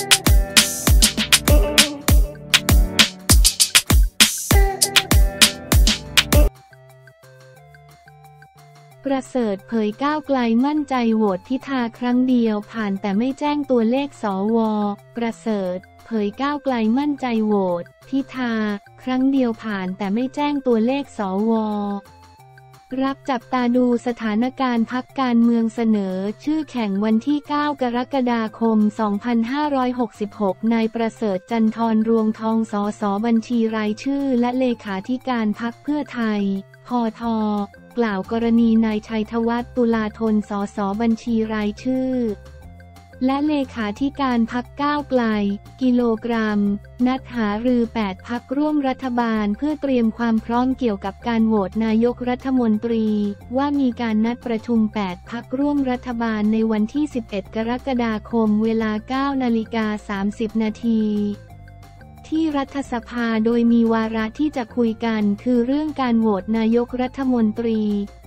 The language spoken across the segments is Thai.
ประเสริฐเผยก้าวไกลมั่นใจโหวตพิธาครั้งเดียวผ่านแต่ไม่แจ้งตัวเลขสว ประเสริฐเผยก้าวไกลมั่นใจโหวตพิธา ครั้งเดียวผ่านแต่ไม่แจ้งตัวเลขสว รับจับตาดูสถานการณ์พักการเมืองเสนอ ชื่อแข่งวันที่ 9 กรกฎาคม 2566 นายประเสริฐจันทรรวงทองสอสอบัญชีรายชื่อ และเลขาธิการพักเพื่อไทย พอทกล่าวกรณีนายชัยธวัฒน์ตุลาธนสสบัญชีรายชื่อ และเลขาธิการพักก้าวไกล กิโลกรัม นัดหารือ 8 พักร่วมรัฐบาลเพื่อเตรียมความพร้อมเกี่ยวกับการโหวตนายกรัฐมนตรี ว่ามีการนัดประชุม 8 พักร่วมรัฐบาลในวันที่ 11 กรกฎาคมเวลา 9 นาฬิกา 30 นาทีที่รัฐสภาโดยมีวาระที่จะคุยกันคือเรื่องการโหวตนายกรัฐมนตรี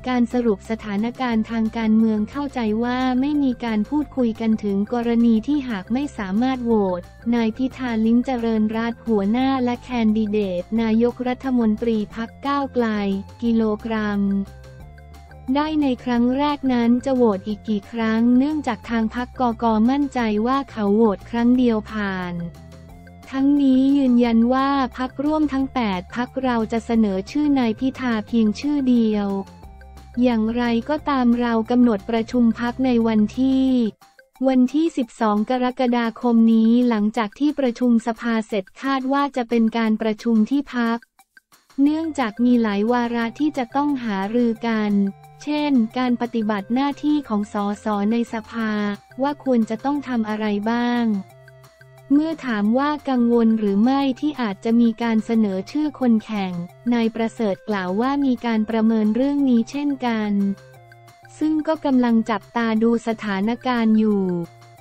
การสรุปสถานการณ์ทางการเมืองเข้าใจว่าไม่มีการพูดคุยกันถึงกรณีที่หากไม่สามารถโหวตนายพิธาลิ้มเจริญรัตหัวหน้าและแคนดิเดต นายกรัฐมนตรีพักก้าวไกล กิโลกรัมได้ในครั้งแรกนั้นจะโหวตอีกกี่ครั้ง เนื่องจากทางพักกกมั่นใจว่าเขาโหวตครั้งเดียวผ่าน ทั้งนี้ยืนยันว่าพักร่วมทั้ง 8 พักเราจะเสนอชื่อนายพิธาเพียงชื่อเดียว อย่างไรก็ตามเรากำหนดประชุมพักในวันที่วันที่ 12 กรกฎาคมนี้หลังจากที่ประชุมสภาเสร็จคาดว่าจะเป็นการประชุมที่พัก เนื่องจากมีหลายวาระที่จะต้องหารือกัน เช่น การปฏิบัติหน้าที่ของสสในสภาว่าควรจะต้องทำอะไรบ้าง เมื่อถามว่ากังวลหรือไม่ที่อาจจะมีการเสนอชื่อคนแข่ง นายประเสริฐกล่าวว่ามีการประเมินเรื่องนี้เช่นกัน ซึ่งก็กำลังจับตาดูสถานการณ์อยู่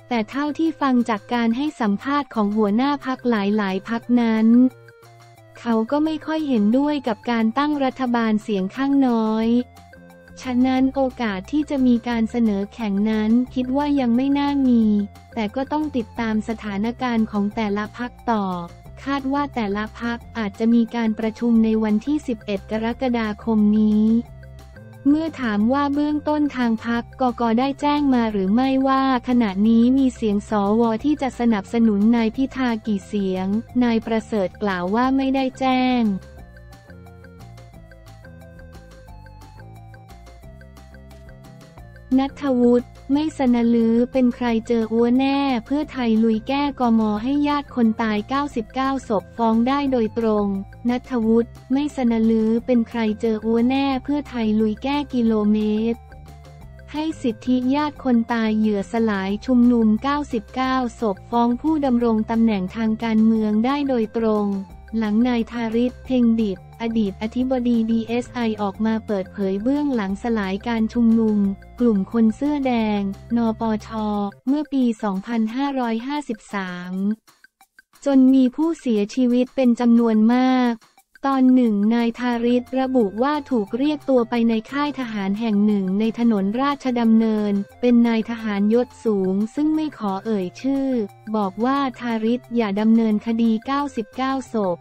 แต่เท่าที่ฟังจากการให้สัมภาษณ์ของหัวหน้าพักหลายๆพักนั้น เขาก็ไม่ค่อยเห็นด้วยกับการตั้งรัฐบาลเสียงข้างน้อย ฉะนั้นโอกาสที่จะมีการเสนอแข่งนั้นคิดว่ายังไม่น่ามี แต่ก็ต้องติดตามสถานการณ์ของแต่ละพักต่อ คาดว่าแต่ละพักอาจจะมีการประชุมในวันที่ 11 กรกฎาคมนี้ เมื่อถามว่าเบื้องต้นทางพักกกได้แจ้งมาหรือไม่ว่าขณะนี้มีเสียงสวที่จะสนับสนุนนายพิธากี่เสียง นายประเสริฐกล่าวว่าไม่ได้แจ้ง นัทวุฒิไม่สนลือเป็นใครเจออ้วแน่ เพื่อไทยลุยแก้กมให้ญาติคนตาย 99 ศพฟ้องได้โดยตรง นัทวุฒิไม่สนลือเป็นใครเจออ้วแน่ เพื่อไทยลุยแก้กิโลเมตร ให้สิทธิญาติคนตายเหยื่อสลายชุมนุม 99 ศพฟ้องผู้ดำรงตำแหน่งทางการเมืองได้โดยตรง หลังนายทาริศเพ่งดิต อดีตอธิบดี DSI ออกมาเปิดเผยเบื้องหลังสลายการชุมนุม กลุ่มคนเสื้อแดง นปช เมื่อปี 2553 จนมีผู้เสียชีวิตเป็นจำนวนมาก ตอนหนึ่งนายทาริศระบุว่าถูกเรียกตัวไปในค่ายทหารแห่งหนึ่งในถนนราชดำเนิน เป็นนายทหารยศสูงซึ่งไม่ขอเอ่ยชื่อ บอกว่าทาริศอย่าดำเนินคดี 99 ศพ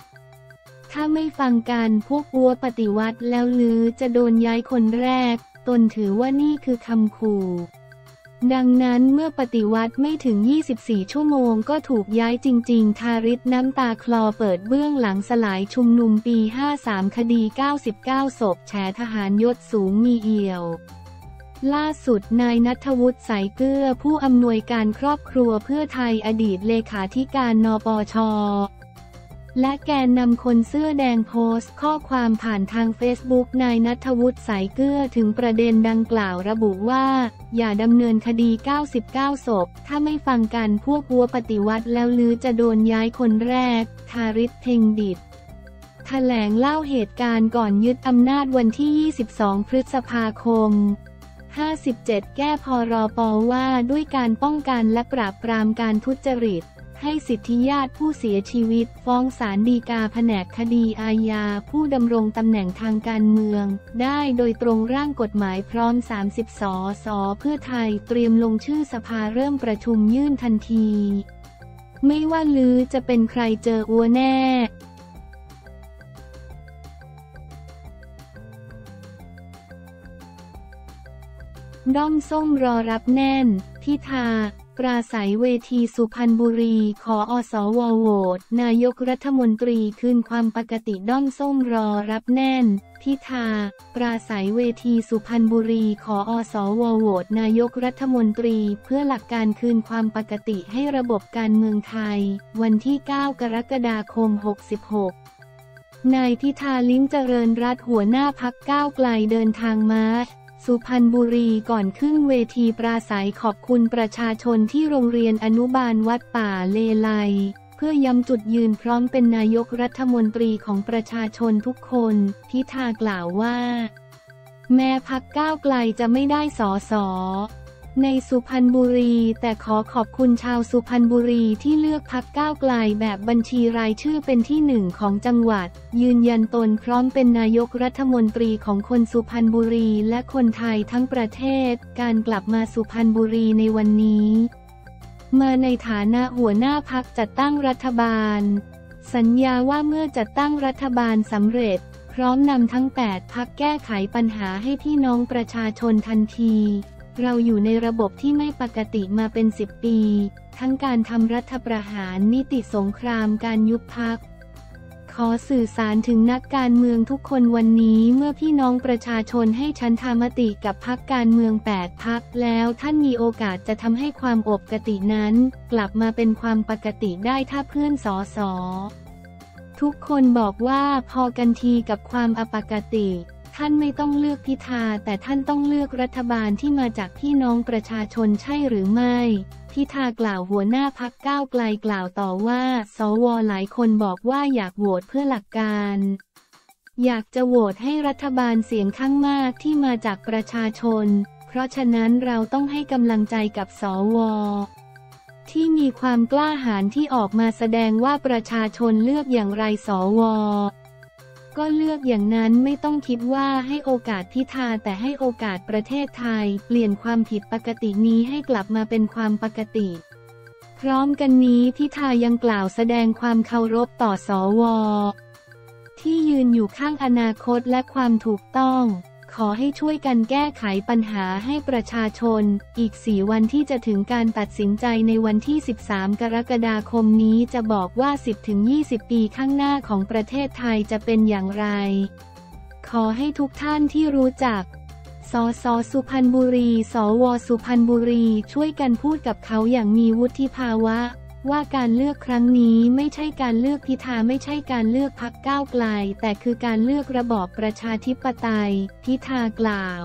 ถ้าไม่ฟังการพวกวัวปฏิวัติแล้วลือจะโดนย้ายคนแรก ตนถือว่านี่คือคำขู่ดังนั้นเมื่อปฏิวัติไม่ถึง 24 ชั่วโมงก็ถูกย้ายจริง ๆ ทาริศน้ำตาคลอเปิดเบื้องหลังสลายชุมนุมปี 53 คดี 99 ศพแฉทหารยศสูงมีเอี่ยว ล่าสุดนายนัทวุฒิสายเกลือผู้อำนวยการครอบครัวเพื่อไทยอดีตเลขาธิการนปช และแกนนำคนเสื้อแดงโพสต์ข้อความผ่านทางเฟซบุ๊กนายนัทวุฒิสายเกื้อถึงประเด็นดังกล่าวระบุว่า อย่าดำเนินคดี 99 ศพ ถ้าไม่ฟังกันพวกวัวปฏิวัติแล้วลือจะโดนย้ายคนแรก ทาริศเพงดิตแถลงเล่าเหตุการณ์ก่อนยึดอำนาจวันที่ 22 พฤษภาคม 57 แก้พรปว่าด้วยการป้องกันและปราบปรามการทุจริต ให้สิทธิญาติผู้เสียชีวิต ฟ้องศาลฎีกาแผนกคดีอาญาผู้ดำรงตำแหน่งทางการเมือง ได้โดยตรงร่างกฎหมายพร้อม 30 สสเพื่อไทยเตรียมลงชื่อสภาเริ่มประชุมยื่นทันที ไม่ว่าลือจะเป็นใครเจออัวแน่ด้อมส้มรอรับแน่น พิธา ปราศัยเวทีสุพรรณบุรี ขออสวโหวตนายกรัฐมนตรีคืนความปกติด้อมส้มรอรับแน่น พิธา ปราศัยเวทีสุพรรณบุรี ขออสวโหวตนายกรัฐมนตรี เพื่อหลักการคืนความปกติให้ระบบการเมืองไทย วันที่ 9 กรกฎาคม 66นายพิธาลิ้มเจริญรัตหัวหน้าพักก้าวไกลเดินทางมา สุพรรณบุรีก่อนขึ้นเวทีปราศัยขอบคุณประชาชนที่โรงเรียนอนุบาลวัดป่าเลไลเพื่อย้ำจุดยืนพร้อมเป็นนายกรัฐมนตรีของประชาชนทุกคน พิธากล่าวว่า แม้พักก้าวไกลจะไม่ได้สอสอ ในสุพรรณบุรี แต่ขอขอบคุณชาวสุพรรณบุรีที่เลือกพักก้าวไกลแบบบัญชีรายชื่อเป็นที่หนึ่งของจังหวัด ยืนยันตนพร้อมเป็นนายกรัฐมนตรีของคนสุพรรณบุรีและคนไทยทั้งประเทศ การกลับมาสุพรรณบุรีในวันนี้ มาในฐานะหัวหน้าพักจัดตั้งรัฐบาล สัญญาว่าเมื่อจัดตั้งรัฐบาลสำเร็จ พร้อมนำทั้ง 8 พักแก้ไขปัญหาให้พี่น้องประชาชนทันที เราอยู่ในระบบที่ไม่ปกติมาเป็นสิบปี ทั้งการทำรัฐประหารนิติสงครามการยุบพัก ขอสื่อสารถึงนักการเมืองทุกคนวันนี้เมื่อพี่น้องประชาชนให้ชันธามติกับพักการเมือง 8 พักแล้วท่านมีโอกาสจะทำให้ความอบกตินั้น กลับมาเป็นความปกติได้ถ้าเพื่อนสอสอทุกคนบอกว่าพอกันทีกับความอปกติ ท่านไม่ต้องเลือกพิธาแต่ท่านต้องเลือกรัฐบาลที่มาจากพี่น้องประชาชนใช่หรือไม่ พิธากล่าวหัวหน้าพักก้าวไกลกล่าวต่อว่า สวหลายคนบอกว่าอยากโหวตเพื่อหลักการ อยากจะโหวตให้รัฐบาลเสียงข้างมากที่มาจากประชาชน เพราะฉะนั้นเราต้องให้กำลังใจกับสวที่มีความกล้าหาญที่ออกมาแสดงว่าประชาชนเลือกอย่างไรสว ก็เลือกอย่างนั้นไม่ต้องคิดว่าให้โอกาสพิธาแต่ให้โอกาสประเทศไทย เปลี่ยนความผิดปกตินี้ให้กลับมาเป็นความปกติพร้อมกันนี้พิธายังกล่าวแสดงความเคารพต่อสอวอที่ยืนอยู่ข้างอนาคตและความถูกต้อง ขอให้ช่วยกันแก้ไขปัญหาให้ประชาชน อีกสี่วันที่จะถึงการตัดสินใจในวันที่ 13 กรกฎาคมนี้จะบอกว่า 10-20 ปีข้างหน้าของประเทศไทยจะเป็นอย่างไร ขอให้ทุกท่านที่รู้จัก สสสุพรรณบุรี สวสุพรรณบุรี ช่วยกันพูดกับเขาอย่างมีวุฒิภาวะ ว่าการเลือกครั้งนี้ไม่ใช่การเลือกพิธาไม่ใช่การเลือกพักก้าวไกล แต่คือการเลือกระบอบประชาธิปไตย พิธากล่าว